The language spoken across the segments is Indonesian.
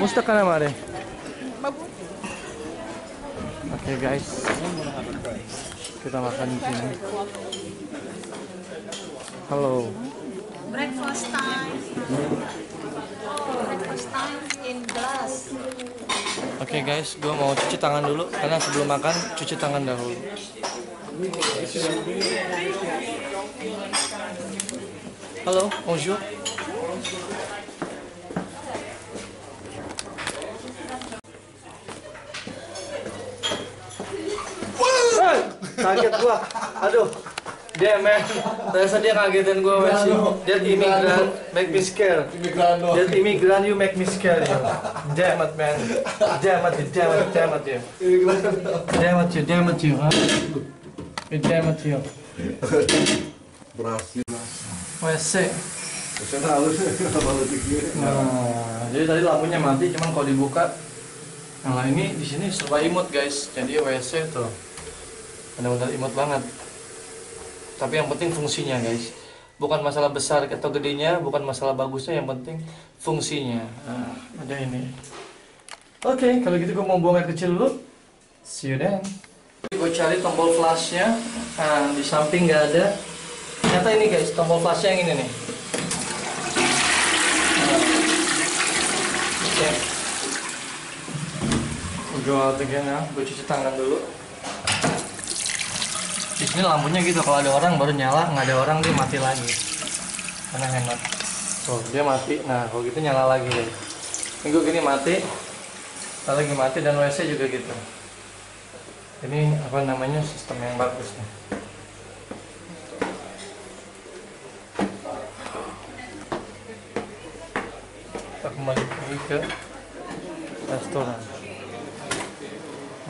Musta ka na, Mare? Oke guys, kita makan di sini. Halo. Breakfast time. Breakfast time in glass. Oke guys, gue mau cuci tangan dulu karena sebelum makan cuci tangan dahulu. Halo, bonjour. Gua. Aduh. Dia man, ternyata dia kagetin gua masih. That immigrant make me scared. That immigrant you make me scared. You. Damn it man. Damn it, damn it, damn it you. Damn it you, damn it you. Huh? You Damn it you. Berhasil. WC. Dikira. Nah, jadi tadi lampunya mati, cuman kalau dibuka, nah ini di sini serba imut guys. Jadi WC tuh benar-benar imut banget. Tapi yang penting fungsinya guys. Bukan masalah besar atau gedenya, bukan masalah bagusnya, yang penting fungsinya. Nah, ada ini. Oke, kalau gitu gue mau buang air kecil dulu. See you then. Gue cari tombol flashnya. Nah, di samping nggak ada. Ternyata ini guys, tombol flashnya yang ini nih. Oke. Go out again ya. Gue cuci tangan dulu. Di sini lampunya gitu. Kalau ada orang baru nyala, nggak ada orang dia mati lagi. Karena hemat. Tuh dia mati. Nah kalau gitu nyala lagi deh. Ini gini mati. Kalau lagi mati dan WC juga gitu. Ini apa namanya sistem yang bagus nih. Kita kembali ke restoran.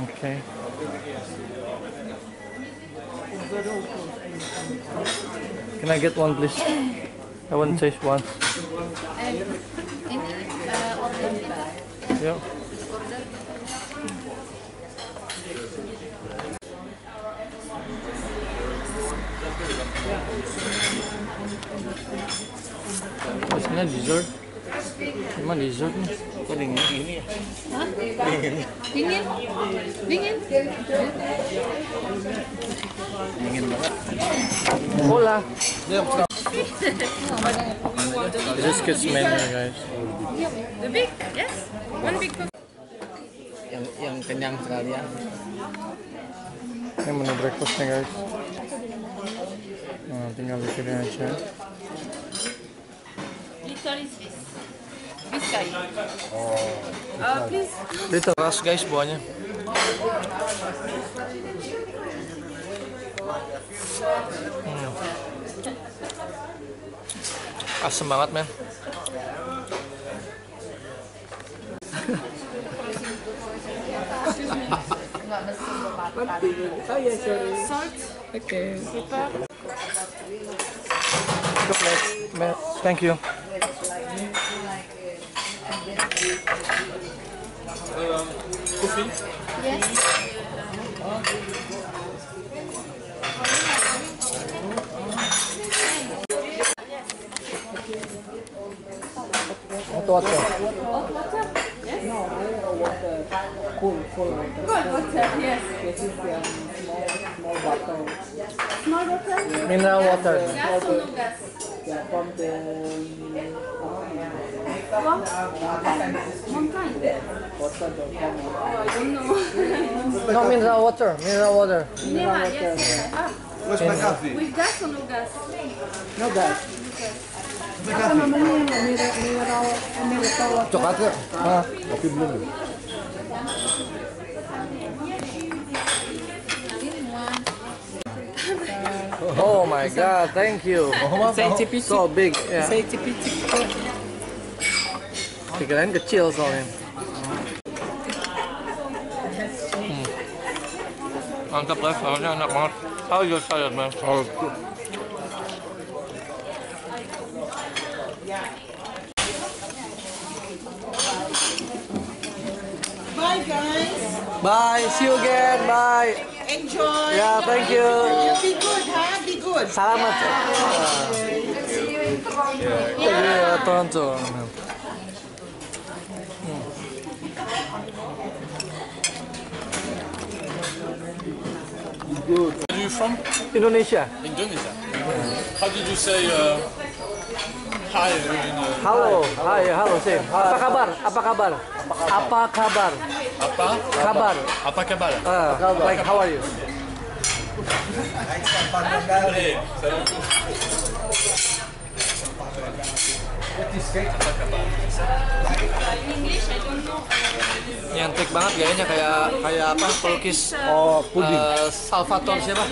Oke. Can I get one please? I want to taste one. And ini uh, order kita. Yeah. Order. Oh, sana dessert. Emang dessert nih? Kok dingin gini ya? Hah? Dingin. Dingin. Dingin banget. Hola. This is kids menu guys. The big, yes. One big yang yang kenyang sekali ya. Ini menu breakfastnya guys. Nah, tinggal di sini aja. Swiss. Biscay. Uh, please. Guys buahnya. Hmm. Asem banget men. Salt. Okay. Pepper. Chocolate. Me- Thank you. um, coffee? Yes. 또 왔어. Cool, cool water. Cool water, yes. This is um, small, small bottle. Small water? Mineral water. Gas or no gas? Yeah, from the... One kind. Oh, I don't know. No mineral water. Mineral water. Mineral, yes, yes. Ah, Where's my coffee? with gas or no gas? No gas. Coklat nggak? Ah. Kopi belum. Oh my god, thank you. Saya cipicip. So big. Ya. Pikiran kecil soalnya. Hmm. Mantap guys, soalnya enak banget. You man? Bye, guys. Bye, see you again. Bye. Enjoy. Yeah, thank you. Be good, huh? Be good. Salamat. Iya, Toronto. Hmm. Good. Where are you from? Indonesia. Indonesia. How did you say uh, hi in uh, Halo, hai, halo Sim. Apa kabar? Apa kabar? Apa kabar? apa? Kabar. Apa kabar? Uh, like how are you? Hey, salam. Nyantik banget kayaknya kayak kayak apa? Pelukis Oh, puding. eh, Salvador siapa?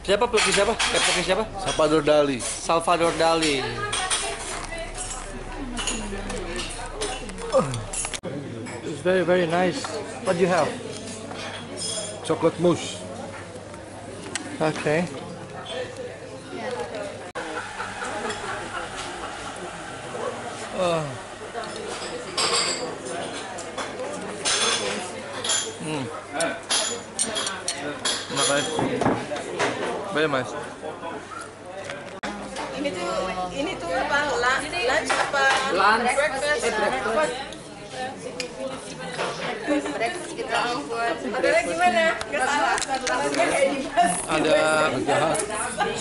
Siapa pelukis siapa? Kayak pelukis siapa? Salvador Dali. Salvador Dali. It's very very nice. What do you have? Chocolate mousse. Okay. Hmm. Nice. Very nice. Ini tuh ini tuh apa? Lunch apa? Lunch. Breakfast. Breakfast kita buat Saudara gimana? Ada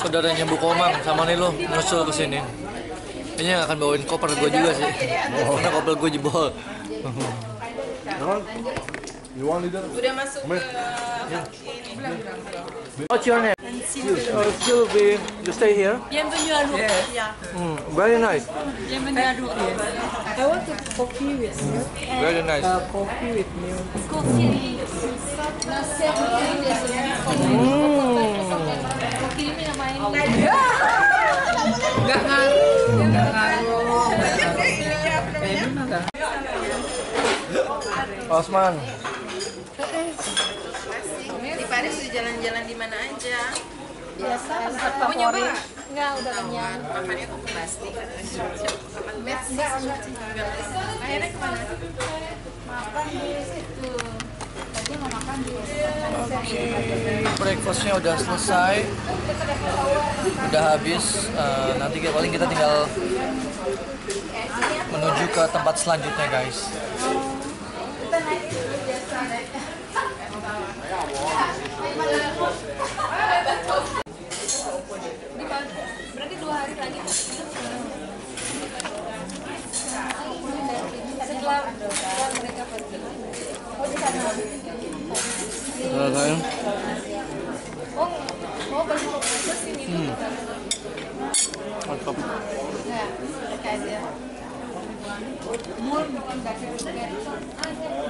saudaranya Bu Komang sama Nilo nyusul ke sini. Kayaknya akan bawain koper gue juga sih. Karena koper gue jebol. You want leader? Udah masuk ke What's your name? Oh, Sylvie. You stay here? Bienvenue à Lourdes. Hmm, very nice. Bienvenue à Lourdes. I want a coffee with milk. Very nice. Uh, coffee with milk. Coffee. Ini namain. Nggak ngaruh, nggak ngaruh. Kayaknya mah nggak. Osman. di Paris udah jalan-jalan di mana aja. Biasa. Mau nyoba? Enggak, udah kenyang. Makannya tuh plastik. Enggak, enggak. Akhirnya ke mana? Makan di situ. Tadi mau makan di Oke, breakfastnya udah selesai, udah habis. Eh, nanti kita paling kita tinggal menuju ke tempat selanjutnya, guys. Berarti dua hari lagi. Setelah setelah mereka pergi. Oh di sana. Udah, guys. Oh, oh. Mantap. Mereka aja. Mul bikin buket.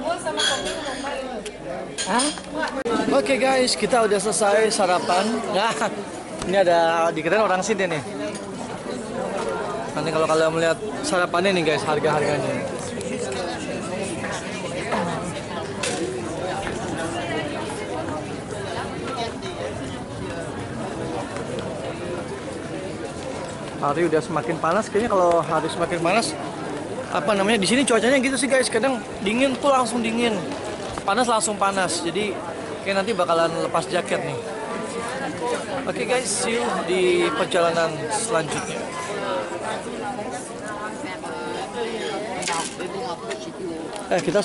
Mul sama kopi mau Oke guys, kita udah selesai sarapan. Nah, ini ada dikirain orang sini nih. Nanti kalau kalian melihat sarapannya nih guys, harga-harganya. Hari udah semakin panas, kayaknya kalau hari semakin panas, apa namanya di sini cuacanya gitu sih guys, kadang dingin tuh langsung dingin, panas langsung panas, jadi kayak nanti bakalan lepas jaket nih. Oke guys, see you di perjalanan selanjutnya. Eh kita